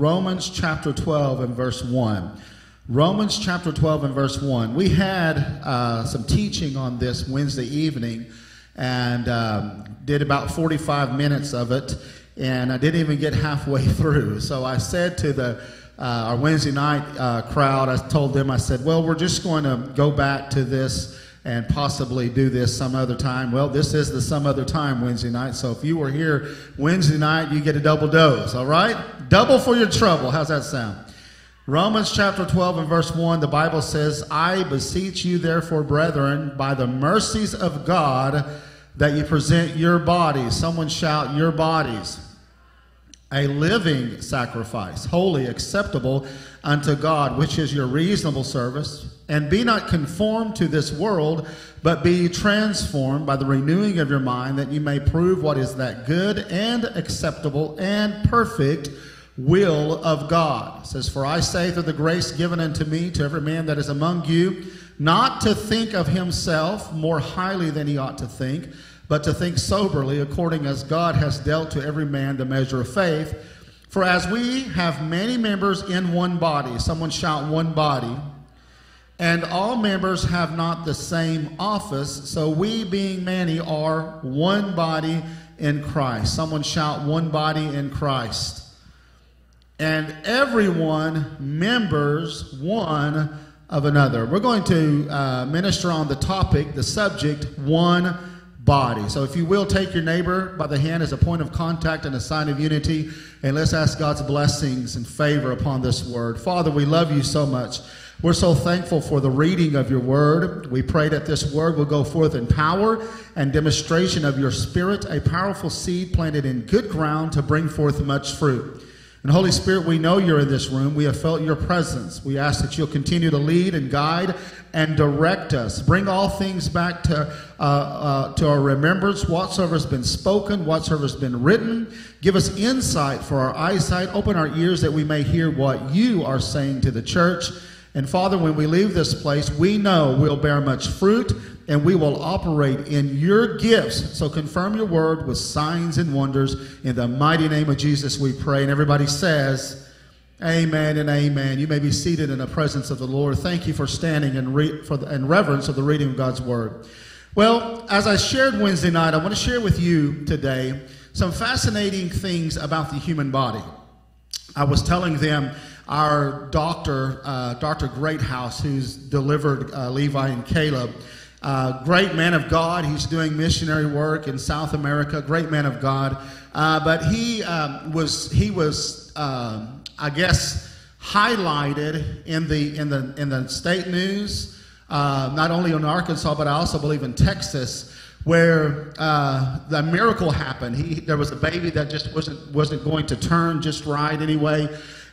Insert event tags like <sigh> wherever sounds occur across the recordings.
Romans chapter 12 and verse 1. Romans chapter 12 and verse 1. We had uh, some teaching on this Wednesday evening and um, did about 45 minutes of it, and I didn't even get halfway <laughs> through. So I said to the uh, our Wednesday night uh, crowd, I told them, I said, well, we're just going to go back to this and possibly do this some other time. Well, this is the some other time Wednesday night. So if you were here Wednesday night, you get a double dose, all right? Double for your trouble. How's that sound? Romans chapter 12 and verse 1, the Bible says, I beseech you, therefore, brethren, by the mercies of God, that you present your bodies. Someone shout, your bodies. A living sacrifice, holy, acceptable unto God, which is your reasonable service. And be not conformed to this world, but be transformed by the renewing of your mind, that you may prove what is that good and acceptable and perfect will of God. It says, For I say through the grace given unto me to every man that is among you, not to think of himself more highly than he ought to think, but to think soberly, according as God has dealt to every man the measure of faith. For as we have many members in one body, someone shout one body, and all members have not the same office, so we, being many, are one body in Christ. Someone shout, one body in Christ. And everyone members one of another. We're going to uh, minister on the topic, the subject, one body. So, if you will, take your neighbor by the hand as a point of contact and a sign of unity, and let's ask God's blessings and favor upon this word. Father, we love you so much. We're so thankful for the reading of your word. We pray that this word will go forth in power and demonstration of your spirit, a powerful seed planted in good ground to bring forth much fruit. And Holy Spirit, we know you're in this room. We have felt your presence. We ask that you'll continue to lead and guide and direct us. Bring all things back to, uh, uh, to our remembrance, whatsoever has been spoken, whatsoever has been written. Give us insight for our eyesight. Open our ears that we may hear what you are saying to the church. And Father, when we leave this place, we know we'll bear much fruit and we will operate in your gifts. So confirm your word with signs and wonders. In the mighty name of Jesus, we pray. And everybody says, Amen and amen. You may be seated in the presence of the Lord. Thank you for standing in, re- for the, in reverence of the reading of God's word. Well, as I shared Wednesday night, I want to share with you today some fascinating things about the human body. I was telling them our doctor, uh, Dr. Greathouse, who's delivered uh, Levi and Caleb. Uh, great man of God. He's doing missionary work in South America. Great man of God. Uh, but he um, was he was um, I guess highlighted in the in the in the state news, uh, not only in Arkansas but I also believe in Texas, where uh, the miracle happened. He, there was a baby that just wasn't wasn't going to turn just right anyway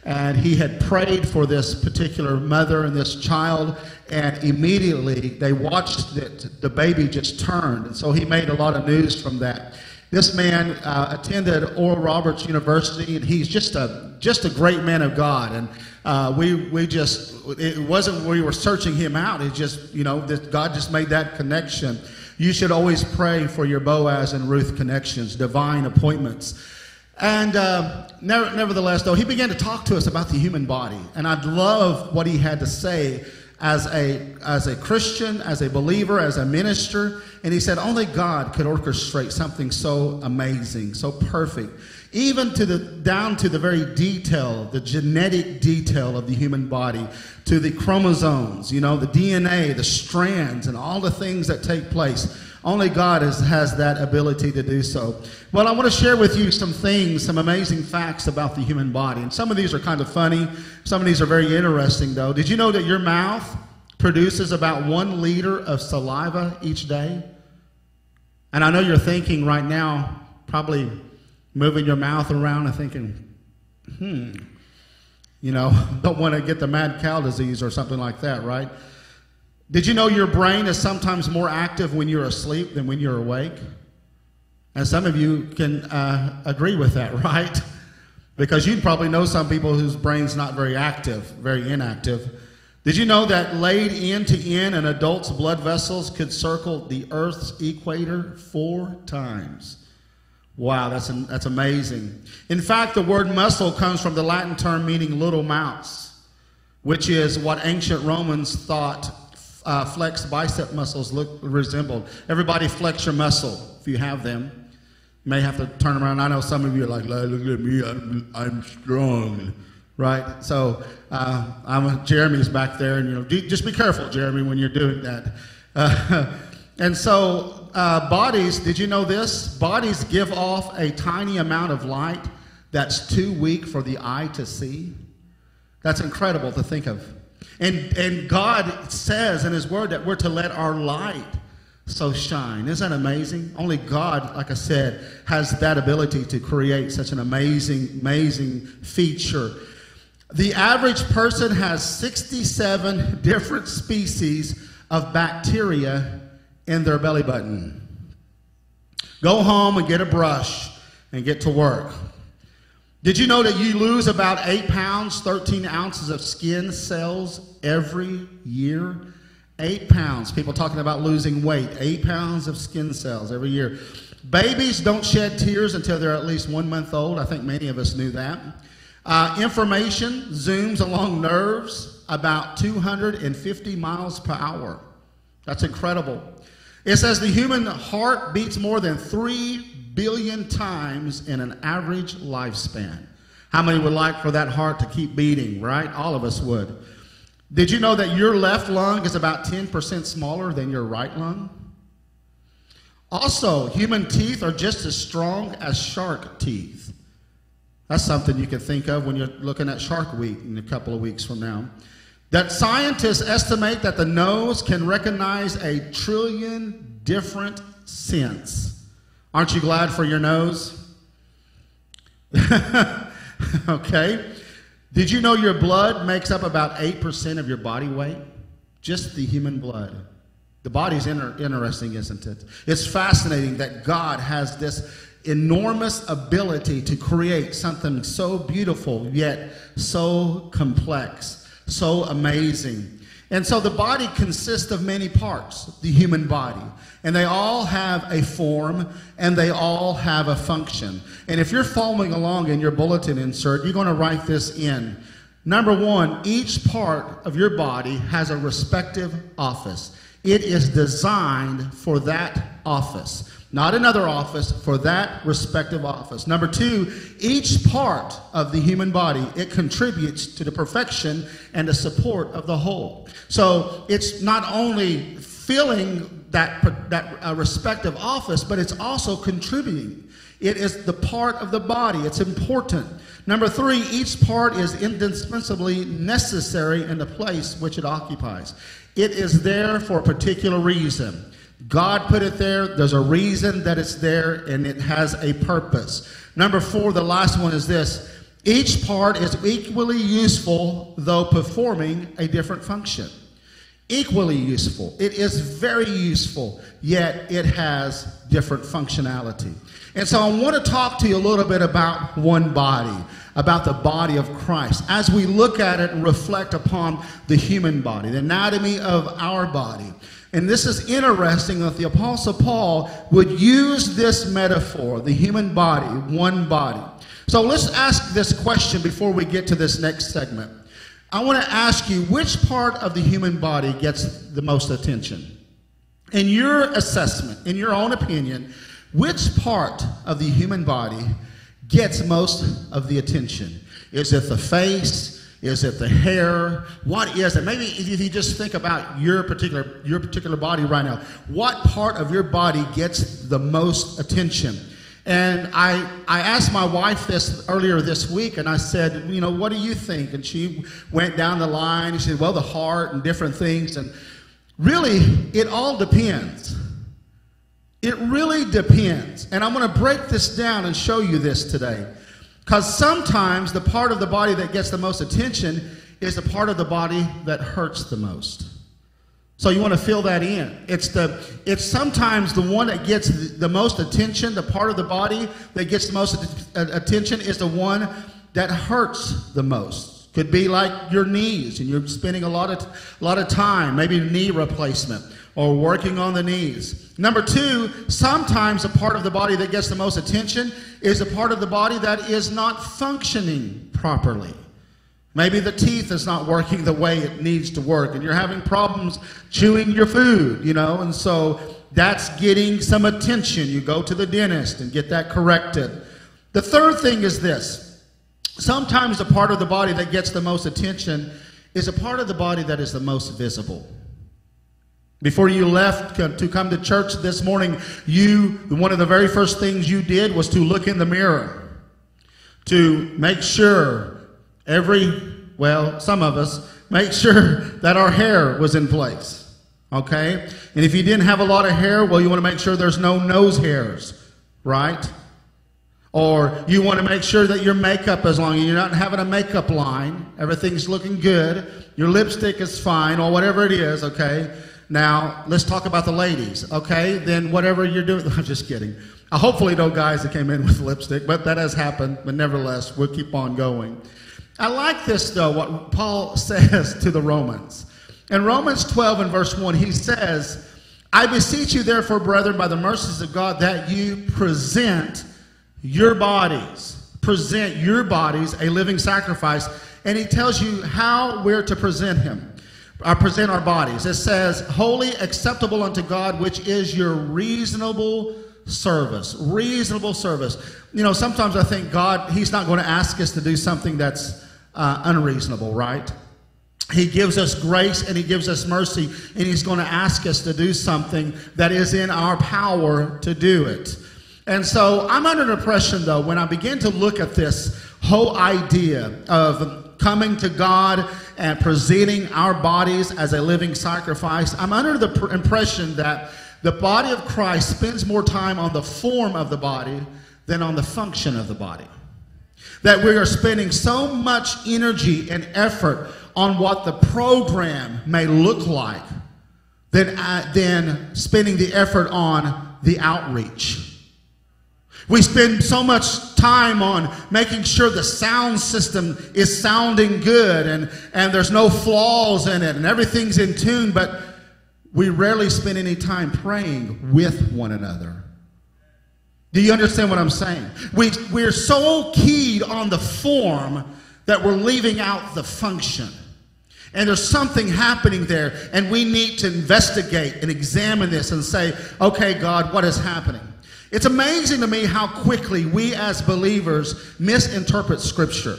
and he had prayed for this particular mother and this child and immediately they watched it the baby just turned and so he made a lot of news from that this man uh, attended oral roberts university and he's just a just a great man of god. And uh, we we just it wasn't we were searching him out. It just you know that god just made that connection. You should always pray for your boaz and ruth connections divine appointments. And uh, nevertheless, though, he began to talk to us about the human body. And I love what he had to say as a, as a Christian, as a believer, as a minister. And he said, only God could orchestrate something so amazing, so perfect, even to the, down to the very detail, the genetic detail of the human body, to the chromosomes, you know, the DNA, the strands, and all the things that take place. Only God is, has that ability to do so. Well, I want to share with you some things, some amazing facts about the human body. And some of these are kind of funny. Some of these are very interesting, though. Did you know that your mouth produces about one liter of saliva each day? And I know you're thinking right now, probably moving your mouth around and thinking, hmm, you know, <laughs> don't want to get the mad cow disease or something like that, right? Did you know your brain is sometimes more active when you're asleep than when you're awake? And some of you can uh, agree with that, <laughs> right? Because you'd probably know some people whose brain's not very active, very inactive. Did you know that laid end to end, an adult's blood vessels could circle the Earth's equator four times? Wow, that's, that's amazing. In fact, the word muscle comes from the Latin term meaning little mouse, which is what ancient Romans thought uh, bicep muscles look, resembled. Everybody flex your muscle if you have them. You may have to turn around. I know some of you are like, look at me, I'm, I'm strong, right? So uh, I'm, Jeremy's back there, and you know, just be careful, Jeremy, when you're doing that. Uh, <laughs> and so uh, bodies, did you know this? Bodies give off a tiny amount of light that's too weak for the eye to see. That's incredible to think of. And, and God says in His Word that we're to let our light so shine. Isn't that amazing? Only God, like I said, has that ability to create such an amazing, amazing feature. The average person has 67 different species of bacteria in their belly button. Go home and get a brush and get to work. Did you know that you lose about 8 pounds, 13 ounces of skin cells every year? 8 pounds. People talking about losing weight. 8 pounds of skin cells every year. Babies don't shed tears until they're at least one month old. I think many of us knew that. Uh, information zooms along nerves about 250 miles per hour. That's incredible. It says the human heart beats more than 3 billion times in an average lifespan. How many would like for that heart to keep beating, right? All of us would. Did you know that your left lung is about 10% smaller than your right lung? Also, human teeth are just as strong as shark teeth. That's something you can think of when you're looking at Shark Week in a couple of weeks from now. That scientists estimate that the nose can recognize a trillion different scents. Aren't you glad for your nose? <laughs> okay. Did you know your blood makes up about 8% of your body weight? Just the human blood. The body's inter- interesting, isn't it? It's fascinating that God has this enormous ability to create something so beautiful yet so complex, so amazing. And so the body consists of many parts, the human body. And they all have a form and they all have a function. And if you're following along in your bulletin insert, you're going to write this in. Number one, each part of your body has a respective office. It is designed for that office not another office, for that respective office. Number two, each part of the human body, it contributes to the perfection and the support of the whole. So it's not only filling that, that uh, respective office, but it's also contributing. It is the part of the body, it's important. Number three, each part is indispensably necessary in the place which it occupies. It is there for a particular reason. God put it there. There's a reason that it's there, and it has a purpose. Number four, the last one is this each part is equally useful, though performing a different function. Equally useful. It is very useful, yet it has different functionality. And so I want to talk to you a little bit about one body, about the body of Christ, as we look at it and reflect upon the human body, the anatomy of our body. And this is interesting that the Apostle Paul would use this metaphor, the human body, one body. So let's ask this question before we get to this next segment. I want to ask you which part of the human body gets the most attention? In your assessment, in your own opinion, which part of the human body gets most of the attention? Is it the face? Is it the hair? What is it? Maybe if you just think about your particular your particular body right now, what part of your body gets the most attention? And I I asked my wife this earlier this week, and I said, you know, what do you think? And she went down the line. She said, well, the heart and different things. And really, it all depends. It really depends. And I'm going to break this down and show you this today. Because sometimes the part of the body that gets the most attention is the part of the body that hurts the most. So you want to fill that in. It's the it's sometimes the one that gets the, most attention, the part of the body that gets the most attention is the one that hurts the most. Could be like your knees, and you're spending a lot of, a lot of time, maybe knee replacement or working on the knees. Number two, sometimes a part of the body that gets the most attention is a part of the body that is not functioning properly. Maybe the teeth is not working the way it needs to work, and you're having problems chewing your food, you know, and so that's getting some attention. You go to the dentist and get that corrected. The third thing is this sometimes the part of the body that gets the most attention is a part of the body that is the most visible. Before you left to come to church this morning, you one of the very first things you did was to look in the mirror to make sure every well, some of us make sure <laughs> that our hair was in place. Okay? And if you didn't have a lot of hair, well, you want to make sure there's no nose hairs, right? Or you want to make sure that your makeup is long. You're not having a makeup line. Everything's looking good. Your lipstick is fine, or whatever it is, okay? Now, let's talk about the ladies, okay? Then whatever you're doing, <laughs> I'm just kidding. Uh, hopefully, no guys that came in with lipstick, but that has happened. But nevertheless, we'll keep on going. I like this, though, what Paul <laughs> says to the Romans. In Romans 12 and verse 1, he says, I beseech you, therefore, brethren, by the mercies of God, that you present your bodies, present your bodies a living sacrifice. And he tells you how we're to present him uh, present our bodies. It says, holy, acceptable unto God, which is your reasonable service. Reasonable service. You know, sometimes I think God, He's not going to ask us to do something that's uh, unreasonable, right? He gives us grace and He gives us mercy, and He's going to ask us to do something that is in our power to do it. And so I'm under the impression, though, when I begin to look at this whole idea of coming to God and presenting our bodies as a living sacrifice, I'm under the pr- impression that the body of Christ spends more time on the form of the body than on the function of the body. That we are spending so much energy and effort on what the program may look like than, uh, than spending the effort on the outreach. We spend so much time on making sure the sound system is sounding good and, and there's no flaws in it and everything's in tune, but we rarely spend any time praying with one another. Do you understand what I'm saying? We, we're so keyed on the form that we're leaving out the function. And there's something happening there, and we need to investigate and examine this and say, okay, God, what is happening? It's amazing to me how quickly we as believers misinterpret Scripture.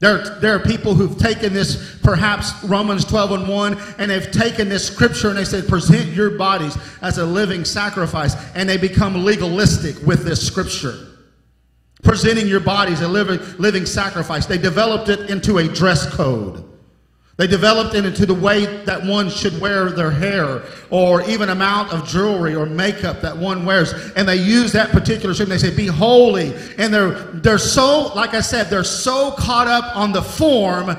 There, there are people who've taken this, perhaps Romans 12 and 1, and they've taken this scripture and they said, present your bodies as a living sacrifice, and they become legalistic with this scripture. Presenting your bodies a living, living sacrifice. They developed it into a dress code. They developed it into the way that one should wear their hair or even amount of jewelry or makeup that one wears. And they use that particular shape. They say, be holy. And they're, they're so, like I said, they're so caught up on the form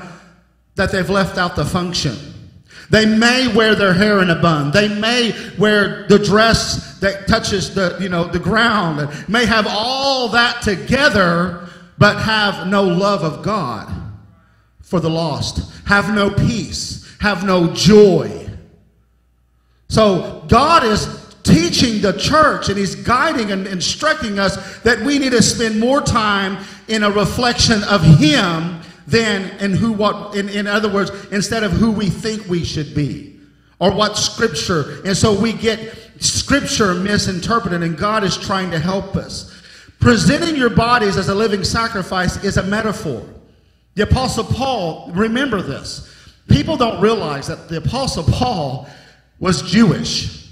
that they've left out the function. They may wear their hair in a bun. They may wear the dress that touches the, you know, the ground. May have all that together, but have no love of God for the lost, have no peace, have no joy. So God is teaching the church and he's guiding and instructing us that we need to spend more time in a reflection of him than in who what in, in other words instead of who we think we should be or what scripture. And so we get scripture misinterpreted and god is trying to help us. Presenting your bodies as a living sacrifice is a metaphor the Apostle Paul, remember this. People don't realize that the Apostle Paul was Jewish.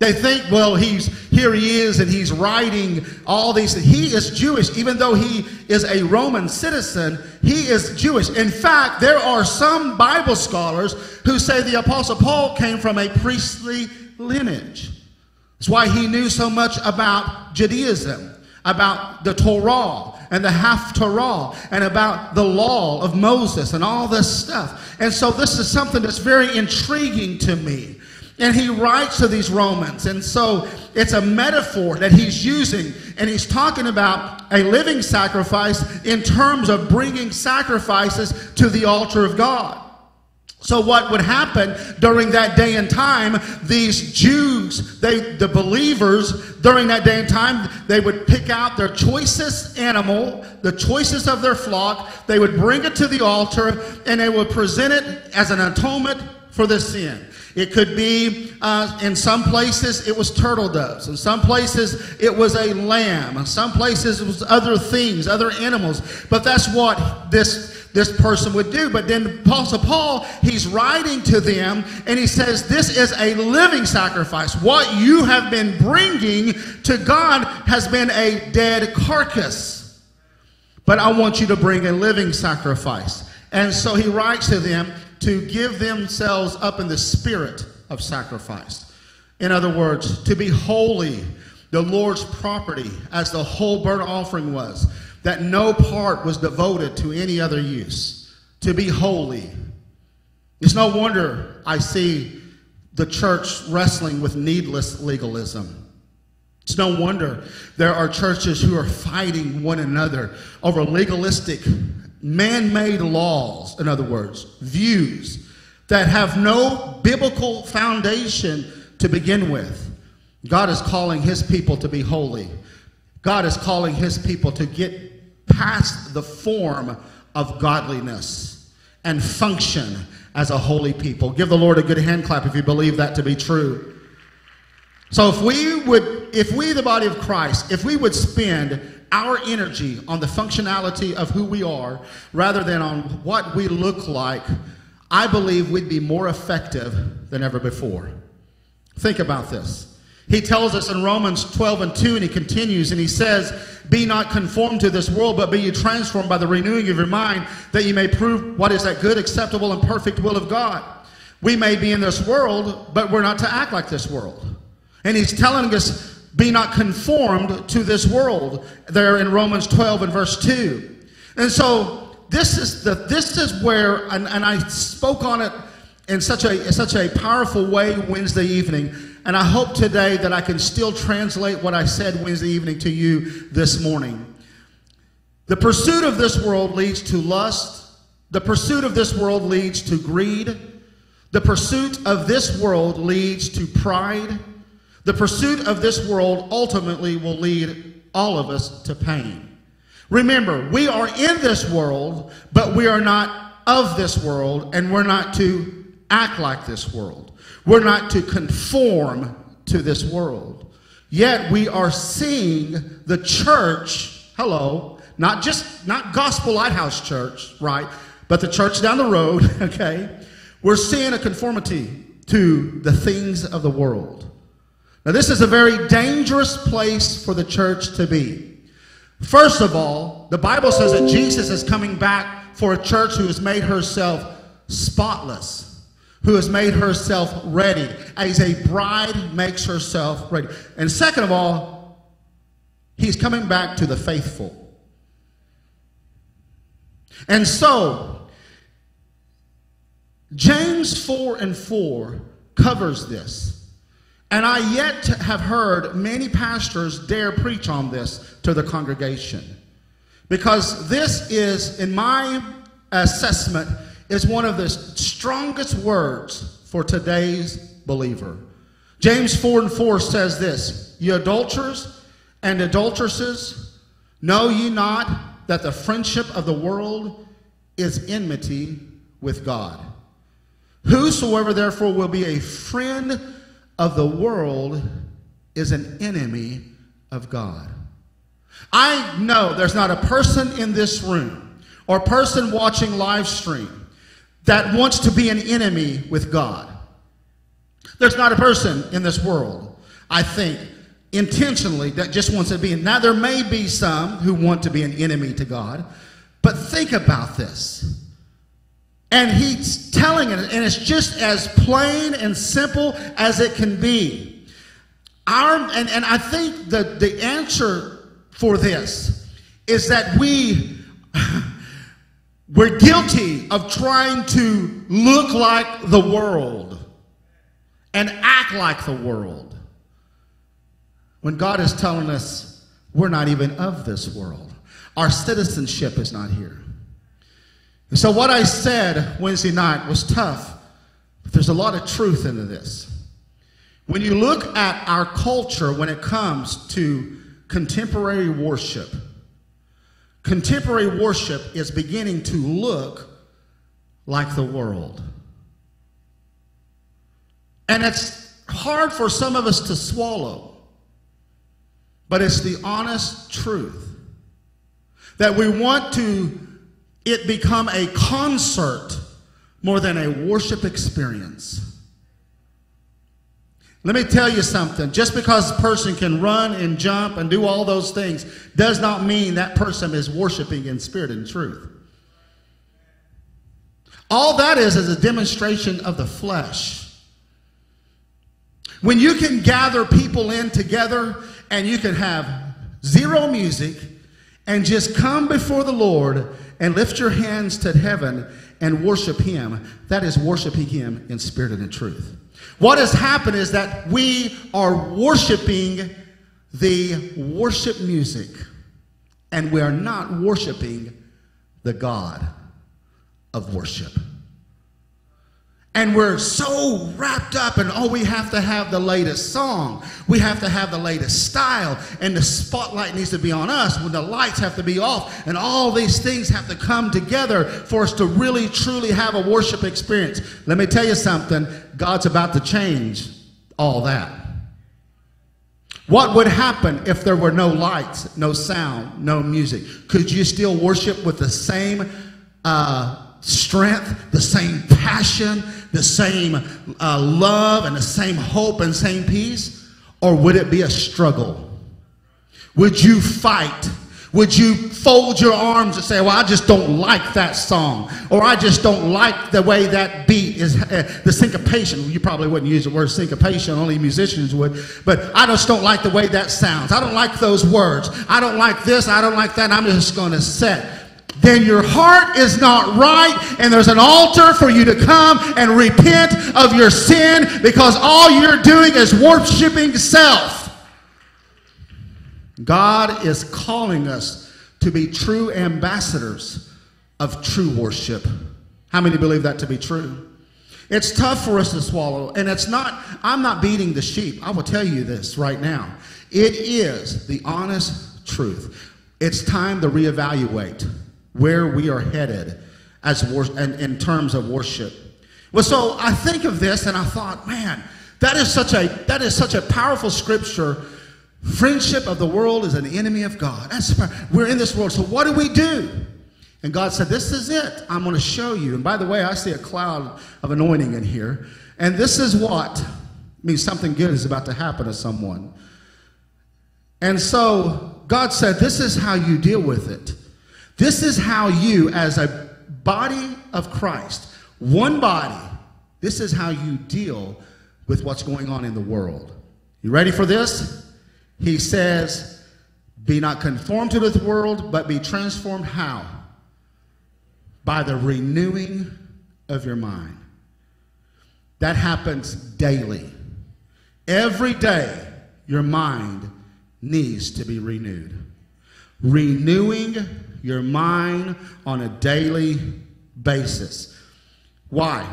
They think, well, he's here he is and he's writing all these. He is Jewish, even though he is a Roman citizen, he is Jewish. In fact, there are some Bible scholars who say the Apostle Paul came from a priestly lineage. That's why he knew so much about Judaism, about the Torah, and the Haftarah and about the law of Moses and all this stuff. And so this is something that's very intriguing to me. And he writes to these Romans. And so it's a metaphor that he's using. And he's talking about a living sacrifice in terms of bringing sacrifices to the altar of God. So what would happen during that day and time, these Jews, they, the believers during that day and time, they would pick out their choicest animal, the choicest of their flock, they would bring it to the altar, and they would present it as an atonement for the sin. It could be, uh, in some places, it was turtle doves. In some places, it was a lamb. In some places, it was other things, other animals. But that's what this this person would do. But then Apostle Paul, he's writing to them and he says, This is a living sacrifice. What you have been bringing to God has been a dead carcass. But I want you to bring a living sacrifice. And so he writes to them to give themselves up in the spirit of sacrifice. In other words, to be holy, the Lord's property, as the whole burnt offering was that no part was devoted to any other use, to be holy. It's no wonder I see the church wrestling with needless legalism. It's no wonder there are churches who are fighting one another over legalistic, man made laws, in other words, views that have no biblical foundation to begin with. God is calling his people to be holy. God is calling his people to get past the form of godliness and function as a holy people. Give the Lord a good hand clap if you believe that to be true. So if we would if we the body of Christ, if we would spend our energy on the functionality of who we are rather than on what we look like, I believe we'd be more effective than ever before. Think about this. He tells us in Romans 12 and 2, and he continues, and he says, Be not conformed to this world, but be you transformed by the renewing of your mind, that you may prove what is that good, acceptable, and perfect will of God. We may be in this world, but we're not to act like this world. And he's telling us, Be not conformed to this world, there in Romans 12 and verse 2. And so this is the this is where, and, and I spoke on it in such a such a powerful way Wednesday evening. And I hope today that I can still translate what I said Wednesday evening to you this morning. The pursuit of this world leads to lust. The pursuit of this world leads to greed. The pursuit of this world leads to pride. The pursuit of this world ultimately will lead all of us to pain. Remember, we are in this world, but we are not of this world, and we're not to act like this world. We're not to conform to this world. Yet we are seeing the church, hello, not just not gospel lighthouse church, right? But the church down the road, <laughs> okay? We're seeing a conformity to the things of the world. Now, this is a very dangerous place for the church to be. First of all, the Bible says that Jesus is coming back for a church who has made herself spotless who has made herself ready, as a bride makes herself ready. And second of all, he's coming back to the faithful. And so, James 4 and 4 covers this. And I yet have heard many pastors dare preach on this to the congregation. Because this is, in my assessment, is one of the strongest words for today's believer. James 4 and 4 says this Ye adulterers and adulteresses, know ye not that the friendship of the world is enmity with God? Whosoever therefore will be a friend of the world is an enemy of God. I know there's not a person in this room or person watching live stream that wants to be an enemy with God. There's not a person in this world, I think, intentionally that just wants to be. Now, there may be some who want to be an enemy to God, but think about this. And he's telling it, and it's just as plain and simple as it can be. Our, and, and I think that the answer for this is that we <laughs> We're guilty of trying to look like the world and act like the world. When God is telling us we're not even of this world, our citizenship is not here. And so, what I said Wednesday night was tough, but there's a lot of truth into this. When you look at our culture when it comes to contemporary worship, contemporary worship is beginning to look like the world. And it's hard for some of us to swallow, but it's the honest truth that we want to it become a concert more than a worship experience. Let me tell you something. Just because a person can run and jump and do all those things does not mean that person is worshiping in spirit and truth. All that is is a demonstration of the flesh. When you can gather people in together and you can have zero music and just come before the Lord and lift your hands to heaven and worship Him, that is worshiping Him in spirit and in truth. What has happened is that we are worshiping the worship music, and we are not worshiping the God of worship. And we're so wrapped up, and oh, we have to have the latest song. We have to have the latest style, and the spotlight needs to be on us when the lights have to be off, and all these things have to come together for us to really, truly have a worship experience. Let me tell you something God's about to change all that. What would happen if there were no lights, no sound, no music? Could you still worship with the same uh, strength, the same passion, the same uh, love, and the same hope and same peace? Or would it be a struggle? Would you fight? Would you fold your arms and say, Well, I just don't like that song, or I just don't like the way that beat is, uh, the syncopation? You probably wouldn't use the word syncopation, only musicians would, but I just don't like the way that sounds. I don't like those words. I don't like this, I don't like that. I'm just going to set then your heart is not right, and there's an altar for you to come and repent of your sin because all you're doing is worshiping self. God is calling us to be true ambassadors of true worship. How many believe that to be true? It's tough for us to swallow, and it's not, I'm not beating the sheep. I will tell you this right now. It is the honest truth. It's time to reevaluate where we are headed as wor- in, in terms of worship. Well, so I think of this and I thought, man, that is such a that is such a powerful scripture. Friendship of the world is an enemy of God. That's, we're in this world. So what do we do? And God said, This is it. I'm going to show you. And by the way, I see a cloud of anointing in here. And this is what means something good is about to happen to someone. And so God said, This is how you deal with it. This is how you, as a body of Christ, one body, this is how you deal with what's going on in the world. You ready for this? He says, Be not conformed to this world, but be transformed how? By the renewing of your mind. That happens daily. Every day, your mind needs to be renewed. Renewing your mind on a daily basis. Why?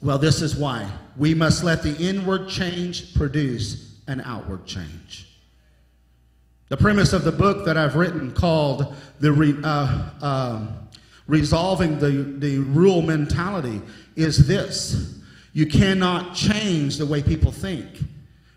Well, this is why. We must let the inward change produce an outward change. The premise of the book that I've written called the re, uh, uh, Resolving the, the Rule Mentality is this. You cannot change the way people think,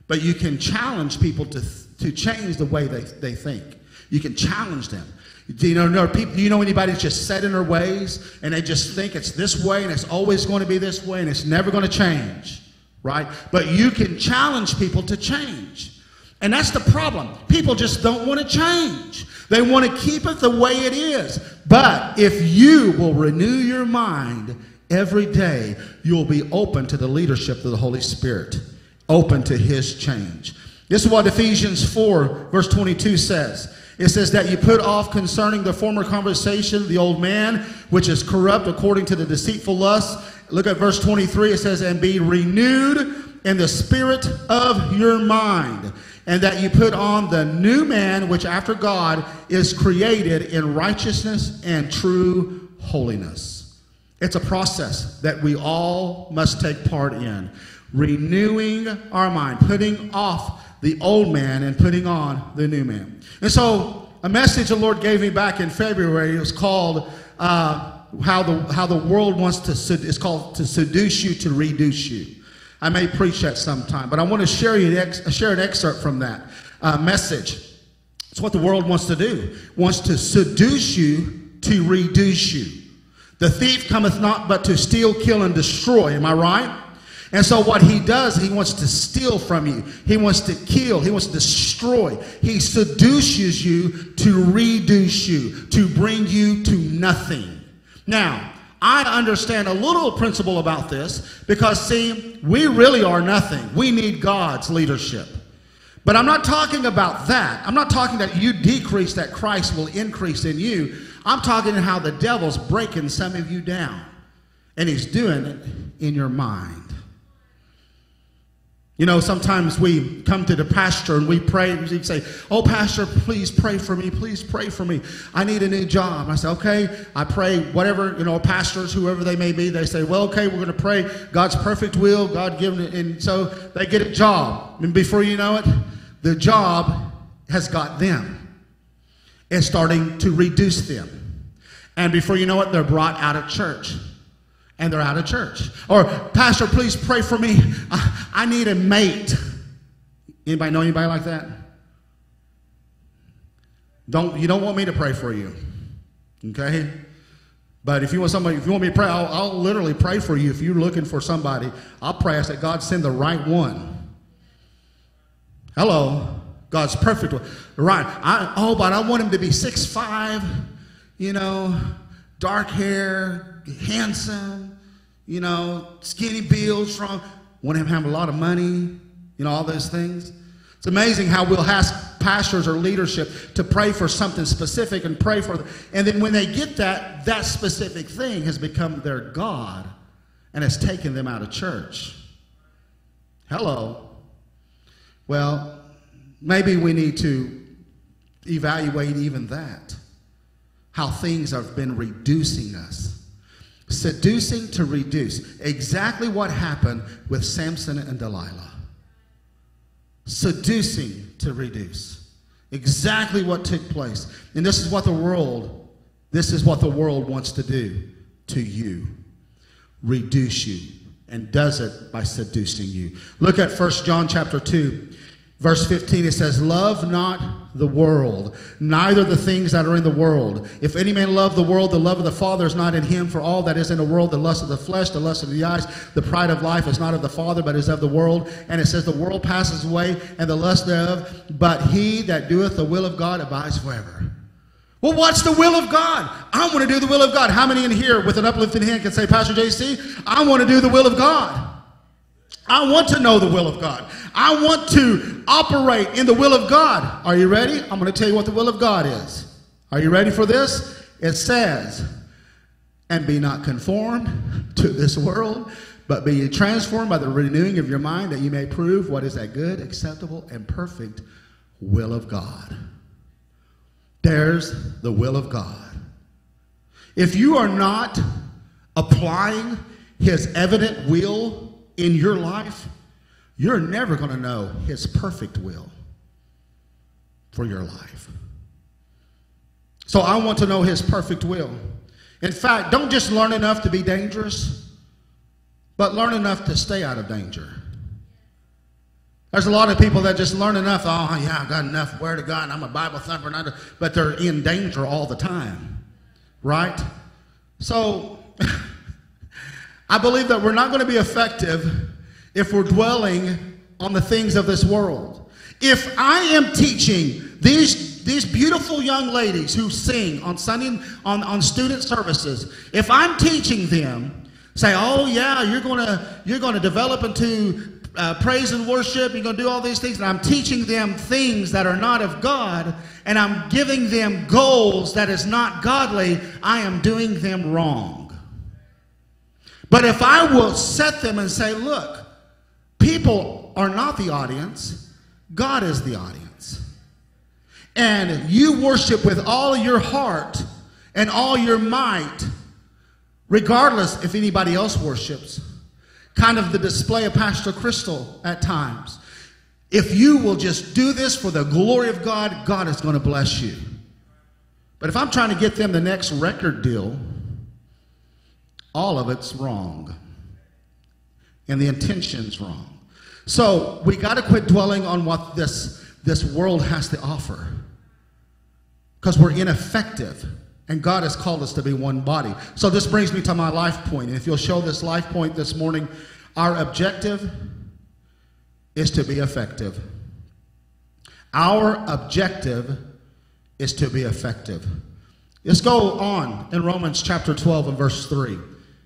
but you can challenge people to, to change the way they, they think. You can challenge them. Do you know, people, do you know anybody that's just set in their ways and they just think it's this way and it's always going to be this way and it's never going to change, right? But you can challenge people to change. And that's the problem. People just don't want to change. They want to keep it the way it is. But if you will renew your mind every day, you'll be open to the leadership of the Holy Spirit, open to His change. This is what Ephesians 4, verse 22 says. It says that you put off concerning the former conversation the old man, which is corrupt according to the deceitful lust. Look at verse 23. It says, and be renewed in the spirit of your mind, and that you put on the new man, which after God is created in righteousness and true holiness. It's a process that we all must take part in. Renewing our mind, putting off the old man and putting on the new man. And so, a message the Lord gave me back in February was called uh, how, the, how the world wants to, it's called to seduce you to reduce you. I may preach that sometime, but I want to share, you an, ex, share an excerpt from that uh, message. It's what the world wants to do. Wants to seduce you to reduce you. The thief cometh not but to steal, kill, and destroy. Am I right? And so what he does, he wants to steal from you. He wants to kill. He wants to destroy. He seduces you to reduce you, to bring you to nothing. Now, I understand a little principle about this because, see, we really are nothing. We need God's leadership. But I'm not talking about that. I'm not talking that you decrease, that Christ will increase in you. I'm talking how the devil's breaking some of you down. And he's doing it in your mind. You know, sometimes we come to the pastor and we pray and we say, Oh, pastor, please pray for me. Please pray for me. I need a new job. I say, Okay. I pray, whatever, you know, pastors, whoever they may be, they say, Well, okay, we're going to pray God's perfect will, God given it. And so they get a job. And before you know it, the job has got them. It's starting to reduce them. And before you know it, they're brought out of church and they're out of church. Or, Pastor, please pray for me. I, I need a mate. Anybody know anybody like that? Don't you don't want me to pray for you, okay? But if you want somebody, if you want me to pray, I'll, I'll literally pray for you. If you're looking for somebody, I'll pray that God send the right one. Hello, God's perfect one. Right? I, oh, but I want him to be six five, you know, dark hair, handsome, you know, skinny build, strong. Want him to have a lot of money, you know, all those things. It's amazing how we'll ask pastors or leadership to pray for something specific and pray for them. And then when they get that, that specific thing has become their God and has taken them out of church. Hello. Well, maybe we need to evaluate even that. How things have been reducing us. Seducing to reduce. Exactly what happened with Samson and Delilah. Seducing to reduce. Exactly what took place. And this is what the world, this is what the world wants to do to you. Reduce you. And does it by seducing you. Look at 1 John chapter 2. Verse 15, it says, Love not the world, neither the things that are in the world. If any man love the world, the love of the Father is not in him. For all that is in the world, the lust of the flesh, the lust of the eyes, the pride of life is not of the Father, but is of the world. And it says, The world passes away, and the lust thereof, but he that doeth the will of God abides forever. Well, what's the will of God? I want to do the will of God. How many in here with an uplifted hand can say, Pastor JC, I want to do the will of God? I want to know the will of God. I want to operate in the will of God. Are you ready? I'm going to tell you what the will of God is. Are you ready for this? It says, and be not conformed to this world, but be transformed by the renewing of your mind that you may prove what is that good, acceptable, and perfect will of God. There's the will of God. If you are not applying his evident will in your life, you're never going to know His perfect will for your life. So I want to know His perfect will. In fact, don't just learn enough to be dangerous, but learn enough to stay out of danger. There's a lot of people that just learn enough, oh, yeah, I've got enough word of God, and I'm a Bible thumper, but they're in danger all the time, right? So <laughs> I believe that we're not going to be effective if we're dwelling on the things of this world. If I am teaching these, these beautiful young ladies who sing on Sunday on, on student services, if I'm teaching them, say, oh yeah, you're gonna you're gonna develop into uh, praise and worship, you're gonna do all these things, and I'm teaching them things that are not of God, and I'm giving them goals that is not godly, I am doing them wrong. But if I will set them and say, look, People are not the audience, God is the audience. And you worship with all your heart and all your might, regardless if anybody else worships. Kind of the display of Pastor Crystal at times. If you will just do this for the glory of God, God is going to bless you. But if I'm trying to get them the next record deal, all of it's wrong. And the intention's wrong. So we got to quit dwelling on what this, this world has to offer. Because we're ineffective. And God has called us to be one body. So this brings me to my life point. And if you'll show this life point this morning, our objective is to be effective. Our objective is to be effective. Let's go on in Romans chapter 12 and verse 3.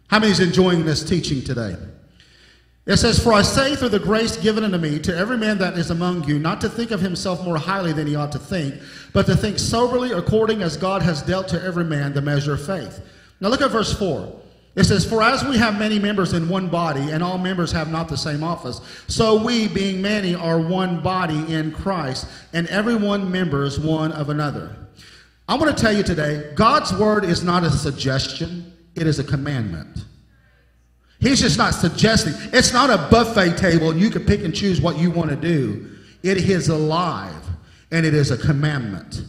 How many is enjoying this teaching today? It says, For I say through the grace given unto me to every man that is among you, not to think of himself more highly than he ought to think, but to think soberly according as God has dealt to every man the measure of faith. Now look at verse 4. It says, For as we have many members in one body, and all members have not the same office, so we, being many, are one body in Christ, and every one members one of another. I want to tell you today God's word is not a suggestion, it is a commandment. He's just not suggesting. It's not a buffet table you can pick and choose what you want to do. It is alive and it is a commandment.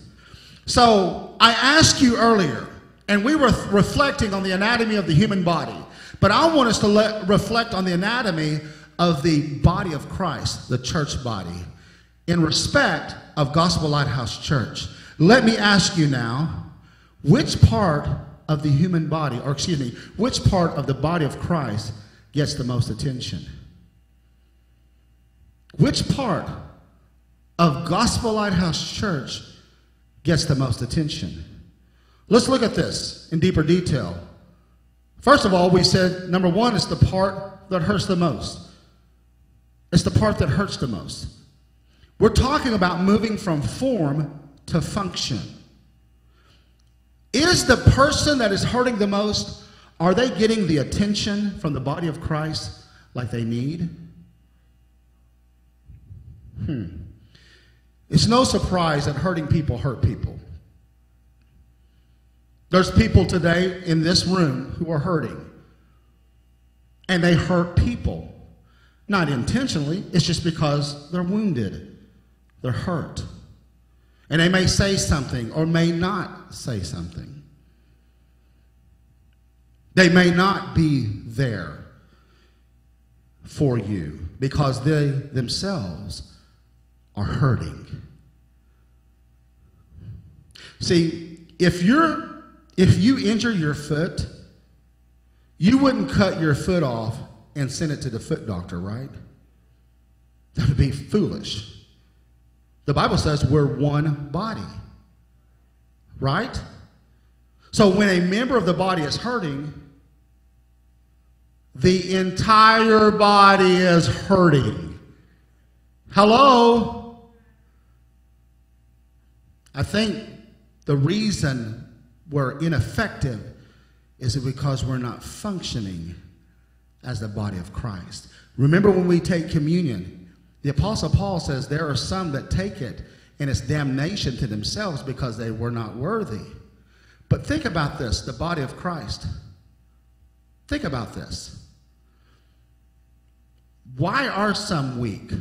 So I asked you earlier, and we were reflecting on the anatomy of the human body, but I want us to reflect on the anatomy of the body of Christ, the church body, in respect of Gospel Lighthouse Church. Let me ask you now, which part of the human body, or excuse me, which part of the body of Christ gets the most attention? Which part of Gospel Lighthouse Church gets the most attention? Let's look at this in deeper detail. First of all, we said number one is the part that hurts the most. It's the part that hurts the most. We're talking about moving from form to function. Is the person that is hurting the most, are they getting the attention from the body of Christ like they need? Hmm. It's no surprise that hurting people hurt people. There's people today in this room who are hurting. And they hurt people. Not intentionally, it's just because they're wounded, they're hurt. And they may say something or may not say something. They may not be there for you because they themselves are hurting. See, if you're if you injure your foot, you wouldn't cut your foot off and send it to the foot doctor, right? That would be foolish. The Bible says we're one body, right? So when a member of the body is hurting, the entire body is hurting. Hello? I think the reason we're ineffective is because we're not functioning as the body of Christ. Remember when we take communion, the Apostle Paul says there are some that take it and it's damnation to themselves because they were not worthy. But think about this the body of Christ. Think about this. Why are some weak?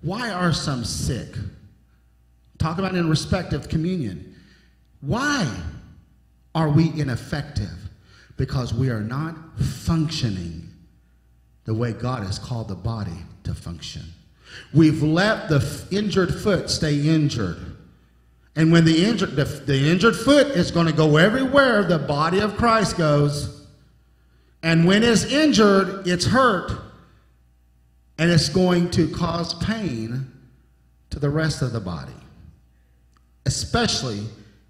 Why are some sick? Talk about in respect of communion. Why are we ineffective? Because we are not functioning the way God has called the body to function. We've let the injured foot stay injured. And when the injured, the, the injured foot is going to go everywhere the body of Christ goes. And when it's injured, it's hurt. And it's going to cause pain to the rest of the body, especially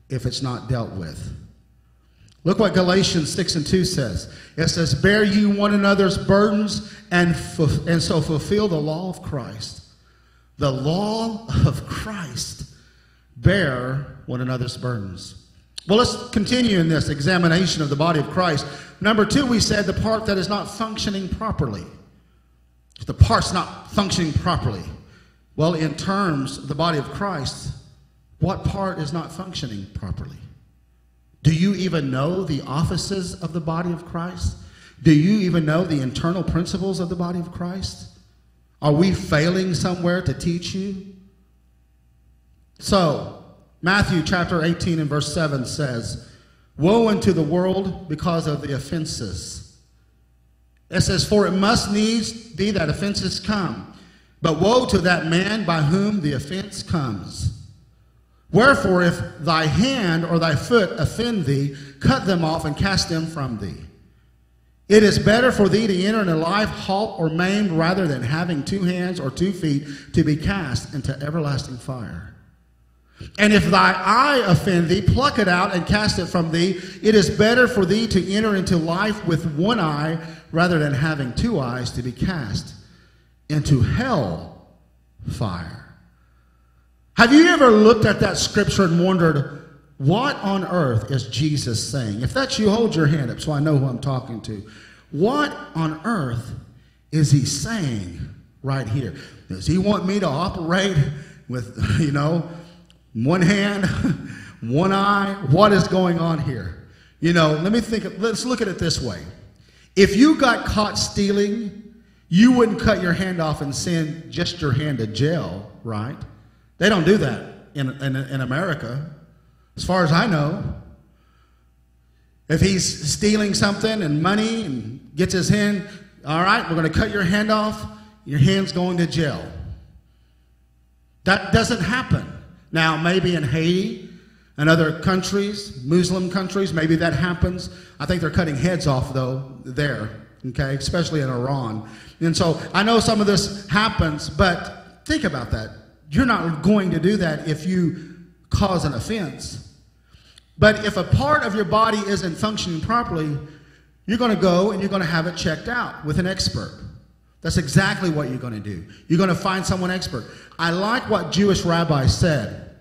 if it's not dealt with. Look what Galatians 6 and 2 says. It says, Bear you one another's burdens and, and so fulfill the law of Christ. The law of Christ. Bear one another's burdens. Well, let's continue in this examination of the body of Christ. Number two, we said the part that is not functioning properly. the part's not functioning properly. Well, in terms of the body of Christ, what part is not functioning properly? Do you even know the offices of the body of Christ? Do you even know the internal principles of the body of Christ? Are we failing somewhere to teach you? So, Matthew chapter 18 and verse 7 says, Woe unto the world because of the offenses. It says, For it must needs be that offenses come, but woe to that man by whom the offense comes. Wherefore, if thy hand or thy foot offend thee, cut them off and cast them from thee. It is better for thee to enter into life halt or maimed rather than having two hands or two feet to be cast into everlasting fire. And if thy eye offend thee, pluck it out and cast it from thee. It is better for thee to enter into life with one eye rather than having two eyes to be cast into hell fire. Have you ever looked at that scripture and wondered, what on earth is Jesus saying? If that's you, hold your hand up so I know who I'm talking to. What on earth is he saying right here? Does he want me to operate with, <laughs> you know, one hand, <laughs> one eye? What is going on here? You know, let me think, let's look at it this way. If you got caught stealing, you wouldn't cut your hand off and send just your hand to jail, right? They don't do that in, in, in America, as far as I know. If he's stealing something and money and gets his hand, all right, we're going to cut your hand off, your hand's going to jail. That doesn't happen. Now, maybe in Haiti and other countries, Muslim countries, maybe that happens. I think they're cutting heads off, though, there, okay, especially in Iran. And so I know some of this happens, but think about that. You're not going to do that if you cause an offense. But if a part of your body isn't functioning properly, you're going to go and you're going to have it checked out with an expert. That's exactly what you're going to do. You're going to find someone expert. I like what Jewish rabbis said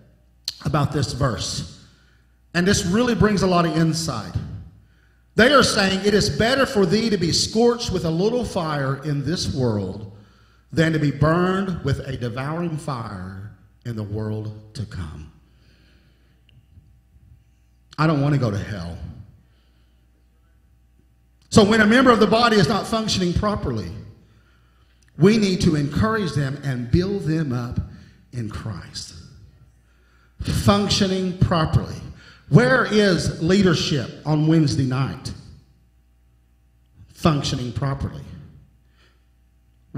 about this verse. And this really brings a lot of insight. They are saying it is better for thee to be scorched with a little fire in this world than to be burned with a devouring fire in the world to come. I don't want to go to hell. So when a member of the body is not functioning properly, we need to encourage them and build them up in Christ. Functioning properly. Where is leadership on Wednesday night? Functioning properly.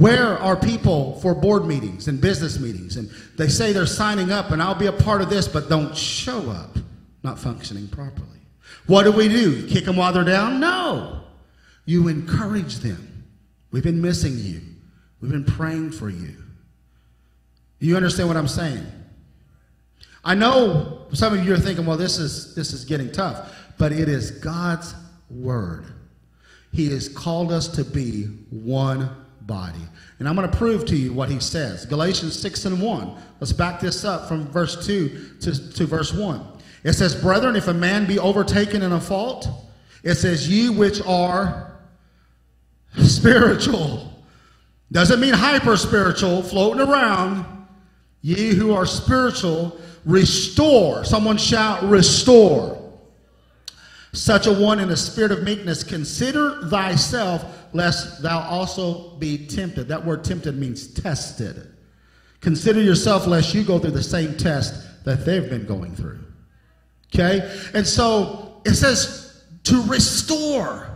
Where are people for board meetings and business meetings? And they say they're signing up and I'll be a part of this, but don't show up, not functioning properly. What do we do? Kick them while they're down? No. You encourage them. We've been missing you. We've been praying for you. You understand what I'm saying? I know some of you are thinking, well, this is, this is getting tough, but it is God's word. He has called us to be one body. And I'm going to prove to you what he says. Galatians 6 and 1. Let's back this up from verse 2 to, to verse 1. It says, Brethren, if a man be overtaken in a fault, it says, Ye which are spiritual. Doesn't mean hyper spiritual, floating around. Ye who are spiritual, restore. Someone shout, restore. Such a one in a spirit of meekness, consider thyself, lest thou also be tempted. That word tempted means tested. Consider yourself, lest you go through the same test that they've been going through. Okay? And so it says to restore.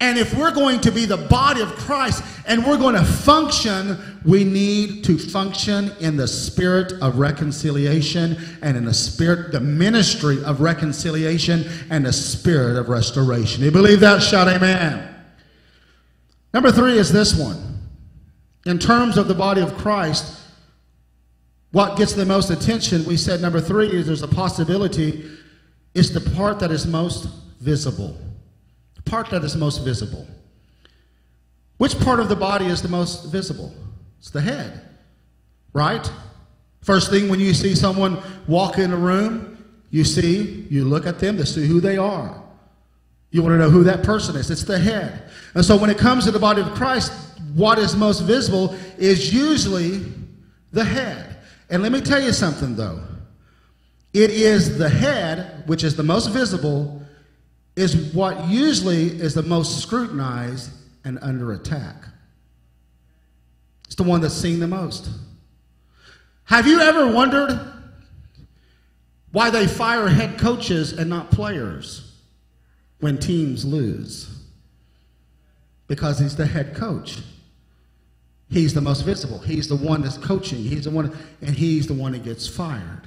And if we're going to be the body of Christ and we're going to function, we need to function in the spirit of reconciliation and in the spirit, the ministry of reconciliation and the spirit of restoration. You believe that? Shout amen. Number three is this one. In terms of the body of Christ, what gets the most attention, we said number three is there's a possibility, it's the part that is most visible The part that is most visible. Which part of the body is the most visible? It's the head, right? First thing when you see someone walk in a room, you see, you look at them to see who they are. You want to know who that person is? It's the head. And so when it comes to the body of Christ, what is most visible is usually the head. And let me tell you something, though. It is the head, which is the most visible, is what usually is the most scrutinized and under attack. It's the one that's seen the most. Have you ever wondered why they fire head coaches and not players when teams lose? Because he's the head coach. He's the most visible. He's the one that's coaching. He's the one, and he's the one that gets fired.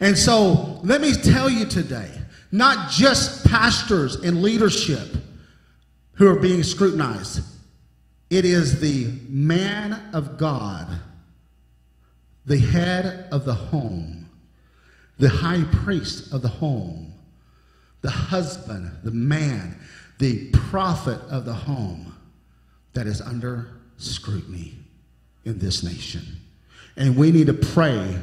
And so let me tell you today, not just pastors and leadership who are being scrutinized. It is the man of God, the head of the home, the high priest of the home, the husband, the man, the prophet of the home that is under scrutiny in this nation. And we need to pray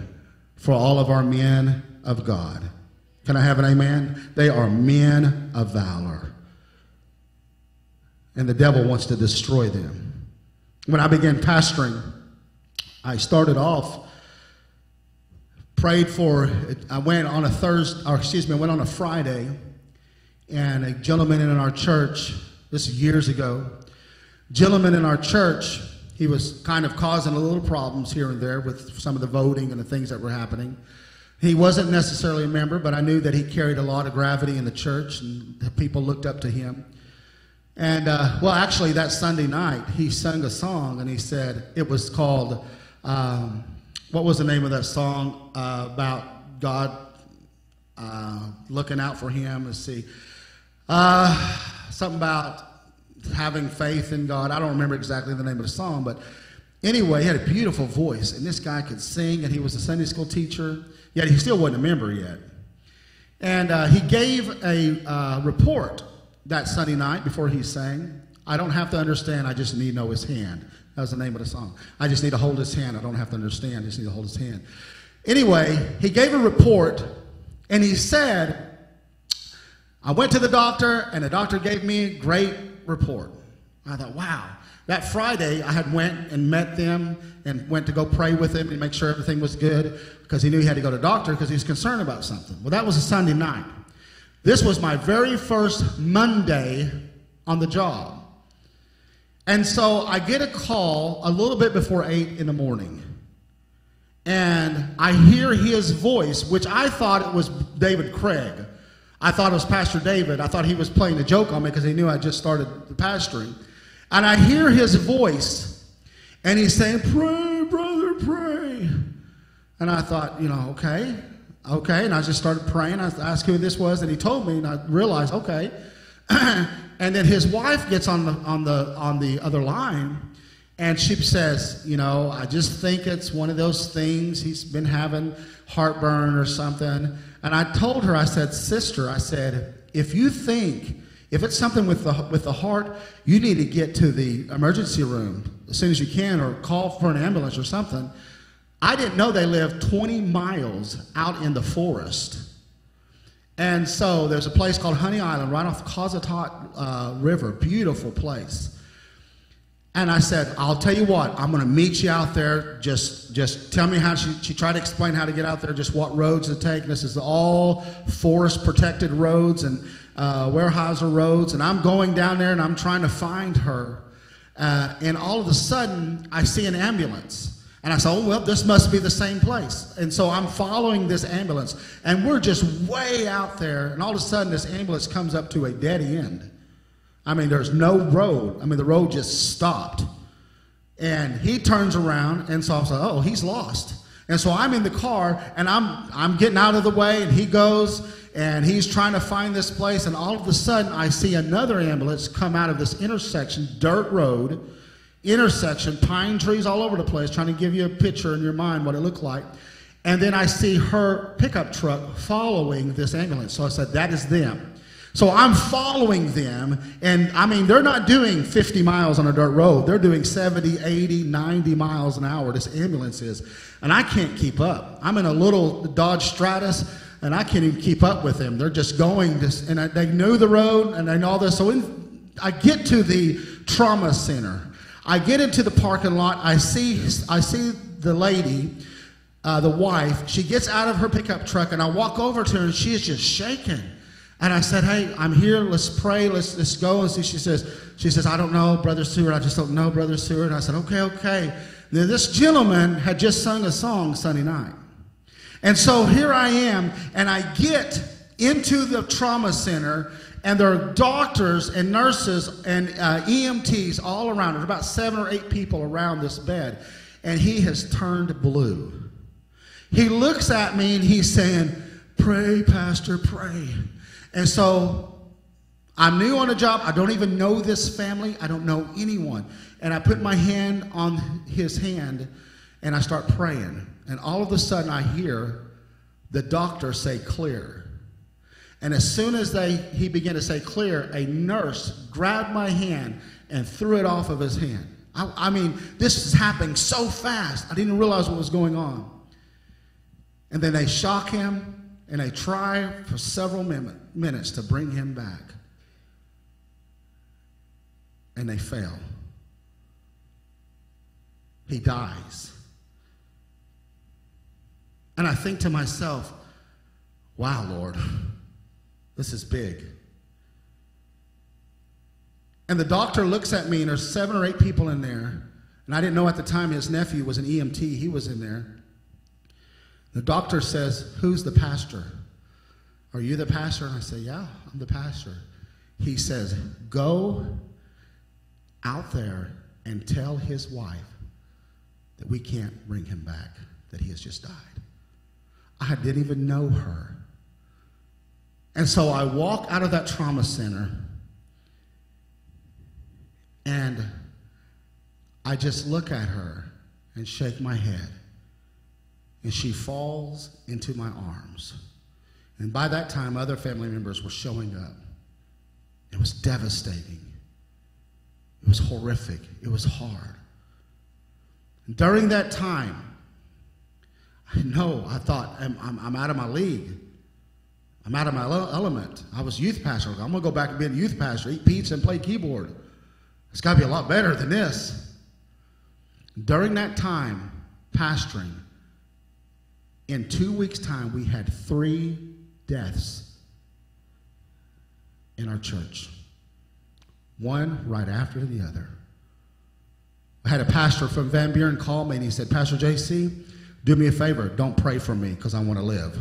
for all of our men of God. Can I have an amen? They are men of valor. And the devil wants to destroy them. When I began pastoring, I started off, prayed for, I went on a Thursday, or excuse me, I went on a Friday, and a gentleman in our church, this is years ago, gentleman in our church, he was kind of causing a little problems here and there with some of the voting and the things that were happening. He wasn't necessarily a member, but I knew that he carried a lot of gravity in the church, and people looked up to him. And, uh, well, actually, that Sunday night, he sang a song, and he said it was called, um, what was the name of that song uh, about God uh, looking out for him? Let's see. Uh, something about having faith in God. I don't remember exactly the name of the song, but anyway, he had a beautiful voice, and this guy could sing, and he was a Sunday school teacher, yet he still wasn't a member yet. And uh, he gave a uh, report that Sunday night before he sang. I don't have to understand, I just need to know his hand. That was the name of the song. I just need to hold his hand. I don't have to understand, I just need to hold his hand. Anyway, he gave a report, and he said, I went to the doctor, and the doctor gave me a great report. I thought, wow. That Friday, I had went and met them and went to go pray with him and make sure everything was good because he knew he had to go to the doctor because he was concerned about something. Well, that was a Sunday night. This was my very first Monday on the job. And so I get a call a little bit before 8 in the morning. And I hear his voice, which I thought it was David Craig. I thought it was Pastor David. I thought he was playing a joke on me because he knew I just started pastoring. And I hear his voice, and he's saying, Pray, brother, pray. And I thought, you know, okay, okay. And I just started praying. I asked who this was, and he told me, and I realized, okay. <clears throat> and then his wife gets on the, on, the, on the other line, and she says, you know, I just think it's one of those things. He's been having heartburn or something. And I told her, I said, Sister, I said, if you think, if it's something with the, with the heart, you need to get to the emergency room as soon as you can or call for an ambulance or something. I didn't know they lived 20 miles out in the forest. And so there's a place called Honey Island right off the Cossatot uh, River, beautiful place. And I said, I'll tell you what, I'm going to meet you out there. Just, just tell me how she, she tried to explain how to get out there, just what roads to take. This is all forest protected roads and uh, roads. And I'm going down there and I'm trying to find her. Uh, and all of a sudden, I see an ambulance. And I said, oh, well, this must be the same place. And so I'm following this ambulance. And we're just way out there. And all of a sudden, this ambulance comes up to a dead end. I mean, there's no road. I mean, the road just stopped. And he turns around, and so I was like, oh, he's lost. And so I'm in the car, and I'm, I'm getting out of the way, and he goes, and he's trying to find this place. And all of a sudden, I see another ambulance come out of this intersection, dirt road, intersection, pine trees all over the place, trying to give you a picture in your mind what it looked like. And then I see her pickup truck following this ambulance. So I said, that is them. So I'm following them, and I mean, they're not doing 50 miles on a dirt road. They're doing 70, 80, 90 miles an hour, this ambulance is. And I can't keep up. I'm in a little Dodge Stratus. and I can't even keep up with them. They're just going this, and I, they know the road and they know all this. So in, I get to the trauma center. I get into the parking lot. I see, I see the lady, uh, the wife. She gets out of her pickup truck, and I walk over to her, and she is just shaking. And I said, "Hey, I'm here. Let's pray. Let's let's go." And see, she says, "She says I don't know, Brother Seward. I just don't know, Brother Seward." And I said, "Okay, okay." Now, this gentleman had just sung a song Sunday night, and so here I am, and I get into the trauma center, and there are doctors and nurses and uh, EMTs all around. There's about seven or eight people around this bed, and he has turned blue. He looks at me and he's saying, "Pray, Pastor, pray." And so I'm new on the job. I don't even know this family. I don't know anyone. And I put my hand on his hand and I start praying. And all of a sudden I hear the doctor say clear. And as soon as they, he began to say clear, a nurse grabbed my hand and threw it off of his hand. I, I mean, this is happening so fast. I didn't realize what was going on. And then they shock him and they try for several minutes to bring him back. And they fail. He dies. And I think to myself, wow, Lord, this is big. And the doctor looks at me, and there's seven or eight people in there. And I didn't know at the time his nephew was an EMT, he was in there. The doctor says, Who's the pastor? Are you the pastor? And I say, Yeah, I'm the pastor. He says, Go out there and tell his wife that we can't bring him back, that he has just died. I didn't even know her. And so I walk out of that trauma center and I just look at her and shake my head and she falls into my arms. And by that time, other family members were showing up. It was devastating. It was horrific. It was hard. And during that time, I know I thought, I'm, I'm, I'm out of my league. I'm out of my element. I was youth pastor. I'm going to go back and be a youth pastor, eat pizza, and play keyboard. It's got to be a lot better than this. During that time, pastoring, in two weeks' time, we had three deaths in our church, one right after the other. I had a pastor from Van Buren call me and he said, Pastor JC, do me a favor, don't pray for me because I want to live.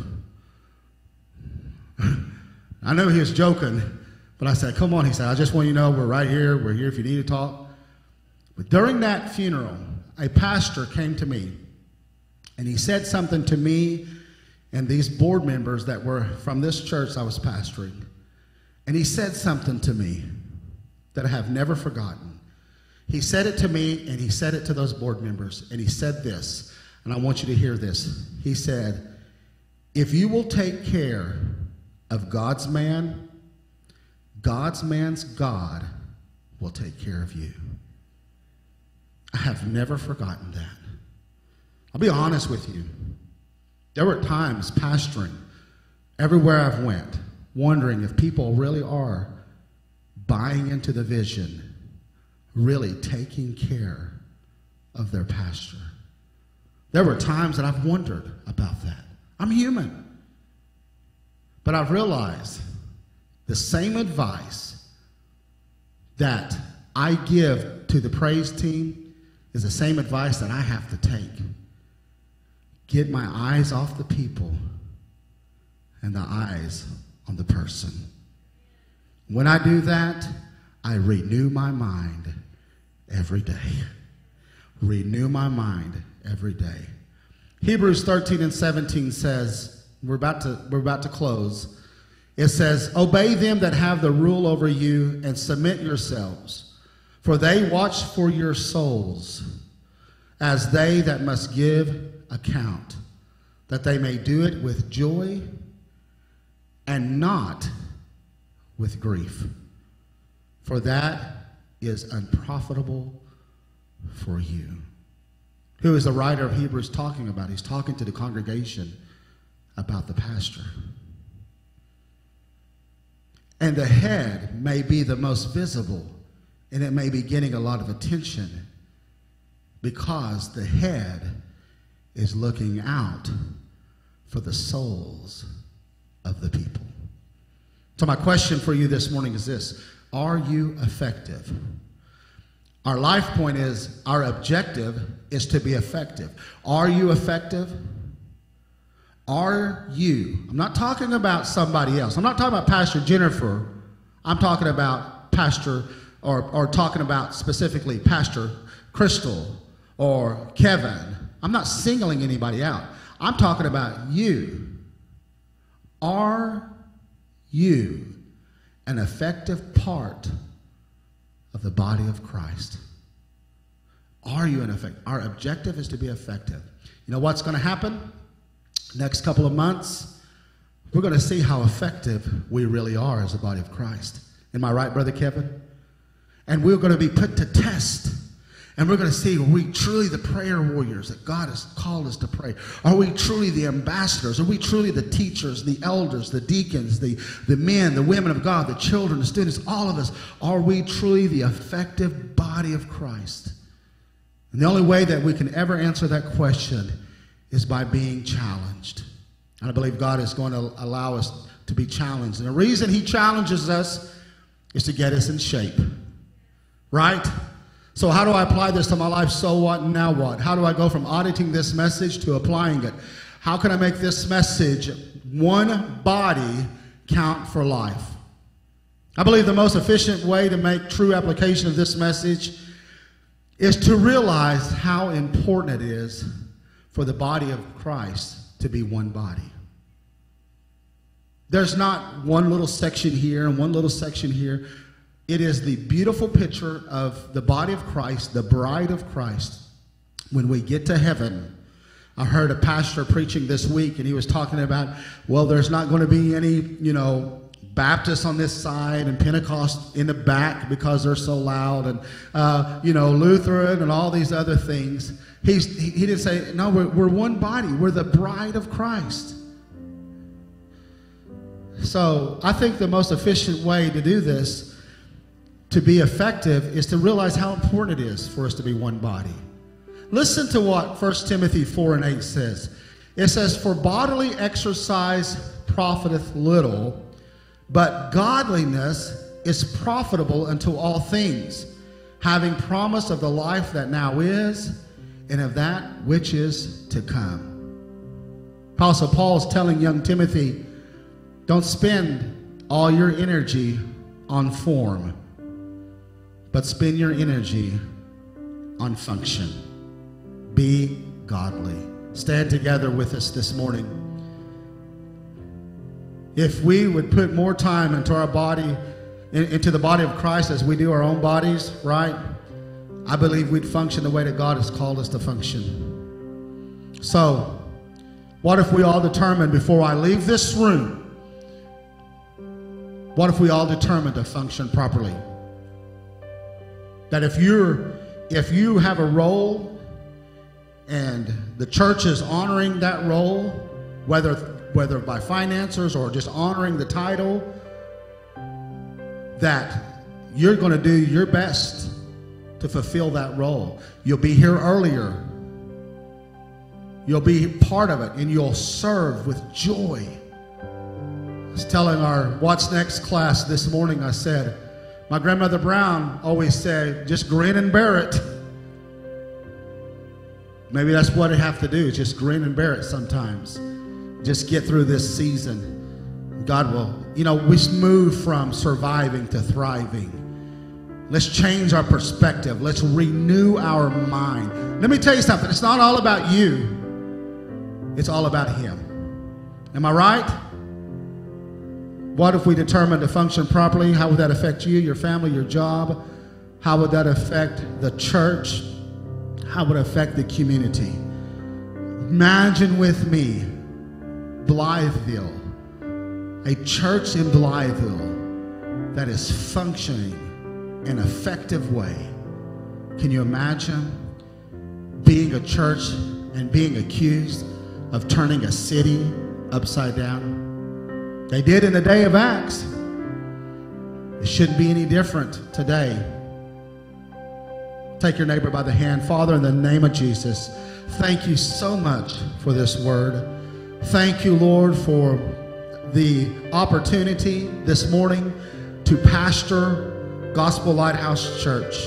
<laughs> I know he was joking, but I said, Come on. He said, I just want you to know we're right here. We're here if you need to talk. But during that funeral, a pastor came to me and he said something to me and these board members that were from this church I was pastoring. And he said something to me that I have never forgotten. He said it to me and he said it to those board members. And he said this, and I want you to hear this. He said, If you will take care of God's man, God's man's God will take care of you. I have never forgotten that. I'll be honest with you. There were times pastoring everywhere I've went, wondering if people really are buying into the vision, really taking care of their pastor. There were times that I've wondered about that. I'm human. But I've realized the same advice that I give to the praise team is the same advice that I have to take get my eyes off the people and the eyes on the person. When I do that, I renew my mind every day. Renew my mind every day. Hebrews 13 and 17 says, we're about to, we're about to close. It says, Obey them that have the rule over you and submit yourselves, for they watch for your souls as they that must give account, that they may do it with joy and not with grief. For that is unprofitable for you. Who is the writer of Hebrews talking about? He's talking to the congregation about the pastor. And the head may be the most visible, and it may be getting a lot of attention because the head is looking out for the souls of the people. So, my question for you this morning is this Are you effective? Our life point is our objective is to be effective. Are you effective? Are you? I'm not talking about somebody else. I'm not talking about Pastor Jennifer. I'm talking about Pastor, or, or talking about specifically Pastor Crystal or Kevin. I'm not singling anybody out. I'm talking about you. Are you an effective part of the body of Christ? Are you an effect? Our objective is to be effective. You know what's going to happen? Next couple of months, we're going to see how effective we really are as a body of Christ. Am I right, Brother Kevin? And we're going to be put to test. And we're going to see are we truly the prayer warriors that God has called us to pray? Are we truly the ambassadors? Are we truly the teachers, the elders, the deacons, the, the men, the women of God, the children, the students, all of us? Are we truly the effective body of Christ? And the only way that we can ever answer that question is by being challenged. And I believe God is going to allow us to be challenged. And the reason He challenges us is to get us in shape. Right? So, how do I apply this to my life? So what? Now what? How do I go from auditing this message to applying it? How can I make this message, one body, count for life? I believe the most efficient way to make true application of this message is to realize how important it is for the body of Christ to be one body. There's not one little section here and one little section here. It is the beautiful picture of the body of Christ, the bride of Christ. When we get to heaven, I heard a pastor preaching this week, and he was talking about, well, there's not going to be any, you know, Baptists on this side and Pentecost in the back because they're so loud, and, uh, you know, Lutheran and all these other things. He's, he, he didn't say, no, we're, we're one body. We're the bride of Christ. So I think the most efficient way to do this, to be effective, is to realize how important it is for us to be one body. Listen to what 1 Timothy 4 and 8 says. It says, For bodily exercise profiteth little, but godliness is profitable unto all things, having promise of the life that now is and of that which is to come. Apostle Paul is telling young Timothy, don't spend all your energy on form, but spend your energy on function. Be godly. Stand together with us this morning. If we would put more time into our body, into the body of Christ as we do our own bodies, right? I believe we'd function the way that God has called us to function. So, what if we all determine before I leave this room, what if we all determine to function properly? That if you're if you have a role and the church is honoring that role, whether whether by finances or just honoring the title, that you're going to do your best to fulfill that role. You'll be here earlier. You'll be part of it and you'll serve with joy. I was telling our What's Next class this morning, I said, my grandmother Brown always said, just grin and bear it. Maybe that's what I have to do, just grin and bear it sometimes. Just get through this season. God will, you know, we move from surviving to thriving. Let's change our perspective. Let's renew our mind. Let me tell you something. It's not all about you, it's all about Him. Am I right? What if we determine to function properly? How would that affect you, your family, your job? How would that affect the church? How would it affect the community? Imagine with me Blytheville, a church in Blytheville that is functioning in an effective way. Can you imagine being a church and being accused of turning a city upside down. They did in the day of Acts. It shouldn't be any different today. Take your neighbor by the hand. Father, in the name of Jesus, thank you so much for this word. Thank you, Lord, for the opportunity this morning to pastor Gospel Lighthouse Church.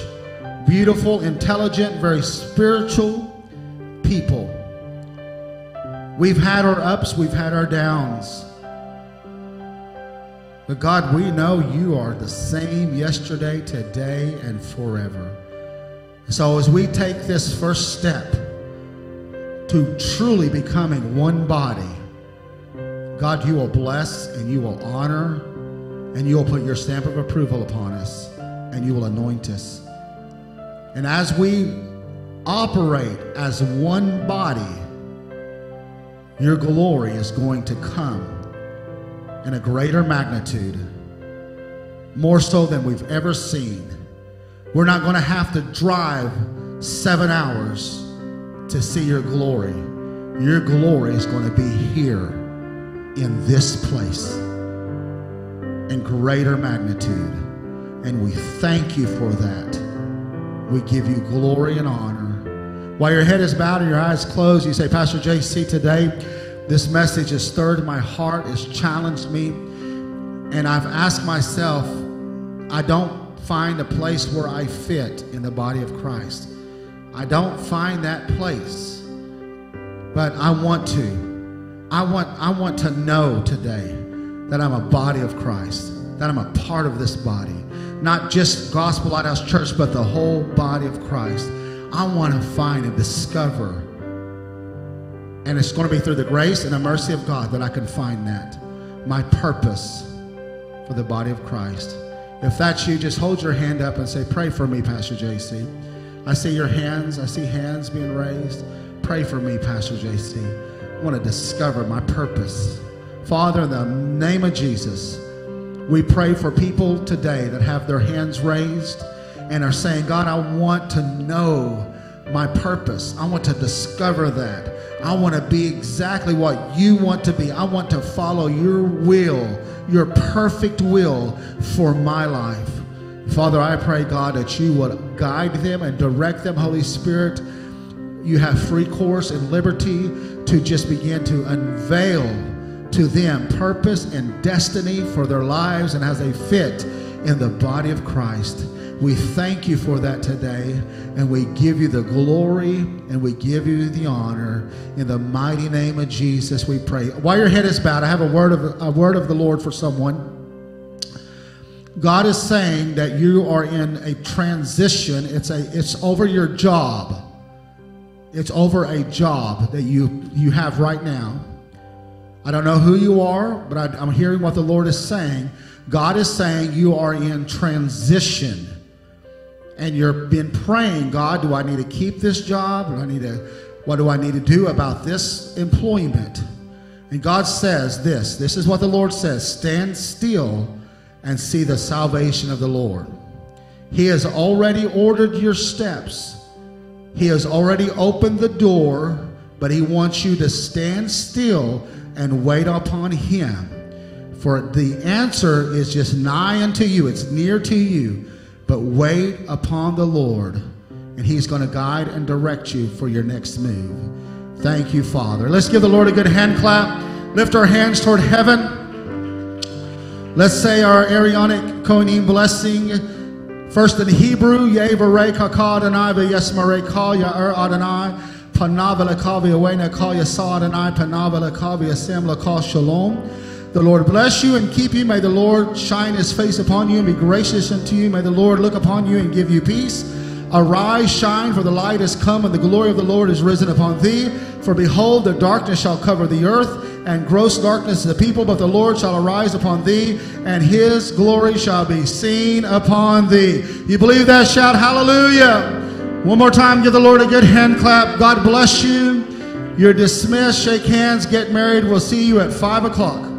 Beautiful, intelligent, very spiritual people. We've had our ups, we've had our downs. But God, we know you are the same yesterday, today, and forever. So as we take this first step to truly becoming one body, God, you will bless and you will honor and you will put your stamp of approval upon us and you will anoint us. And as we operate as one body, your glory is going to come in a greater magnitude, more so than we've ever seen. We're not going to have to drive seven hours to see your glory. Your glory is going to be here in this place in greater magnitude. And we thank you for that. We give you glory and honor. While your head is bowed and your eyes closed, you say, Pastor JC, today this message has stirred my heart, has challenged me. And I've asked myself, I don't find a place where I fit in the body of Christ. I don't find that place. But I want to. I want, I want to know today that I'm a body of Christ, that I'm a part of this body. Not just Gospel Lighthouse Church, but the whole body of Christ. I want to find and discover. And it's going to be through the grace and the mercy of God that I can find that. My purpose for the body of Christ. If that's you, just hold your hand up and say, Pray for me, Pastor JC. I see your hands. I see hands being raised. Pray for me, Pastor JC. I want to discover my purpose. Father, in the name of Jesus, we pray for people today that have their hands raised and are saying, God, I want to know my purpose. I want to discover that. I want to be exactly what you want to be. I want to follow your will your perfect will for my life. Father, I pray, God, that you would guide them and direct them, Holy Spirit. You have free course and liberty to just begin to unveil to them purpose and destiny for their lives and as they fit in the body of Christ. We thank you for that today, and we give you the glory and we give you the honor. In the mighty name of Jesus, we pray. While your head is bowed, I have a word of a word of the Lord for someone. God is saying that you are in a transition. It's a it's over your job. It's over a job that you you have right now. I don't know who you are, but I, I'm hearing what the Lord is saying. God is saying you are in transition and you've been praying, God, do I need to keep this job? Do I need to, what do I need to do about this employment? And God says this this is what the Lord says stand still and see the salvation of the Lord. He has already ordered your steps, He has already opened the door, but He wants you to stand still and wait upon Him. For the answer is just nigh unto you, it's near to you. But wait upon the Lord, and He's going to guide and direct you for your next move. Thank you, Father. Let's give the Lord a good hand clap. Lift our hands toward heaven. Let's say our Aaronic Kohenim blessing. First in Hebrew, Yevarei Kakad Adonai V'Yesmarei Kal Ya'er Adonai Panav Lekav Yawena Kal Yasa Adonai Panav Lekav Yasem Lekal Shalom. The Lord bless you and keep you. May the Lord shine his face upon you and be gracious unto you. May the Lord look upon you and give you peace. Arise, shine, for the light has come, and the glory of the Lord is risen upon thee. For behold, the darkness shall cover the earth, and gross darkness the people, but the Lord shall arise upon thee, and his glory shall be seen upon thee. You believe that? Shout hallelujah. One more time, give the Lord a good hand clap. God bless you. You're dismissed. Shake hands, get married. We'll see you at 5 o'clock.